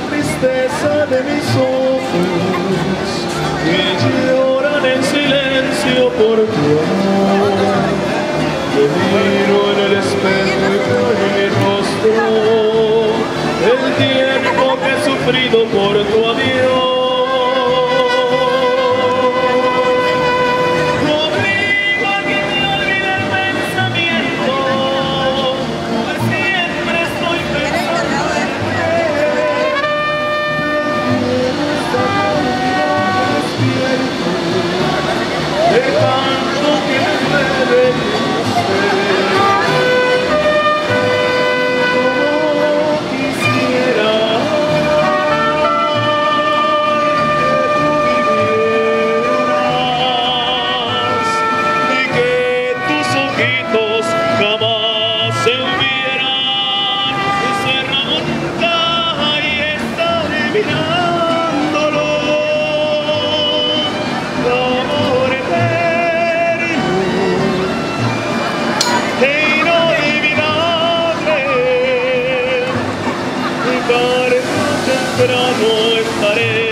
tristeza de mis ojos que lloran en silencio por tu amor. Te miro en el espejo y por mi rostro el tiempo que he sufrido por tu adiós. Mirándolo amor eterno e inolvidable. Tarde o temprano estaré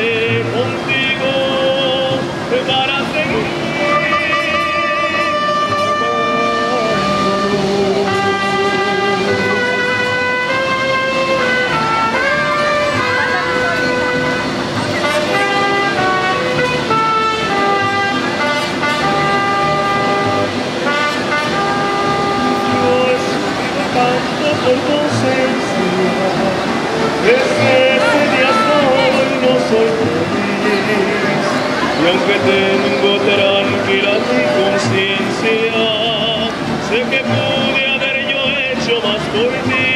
Y aunque tengo tranquila mi conciencia, sé que pude haber yo hecho más por ti.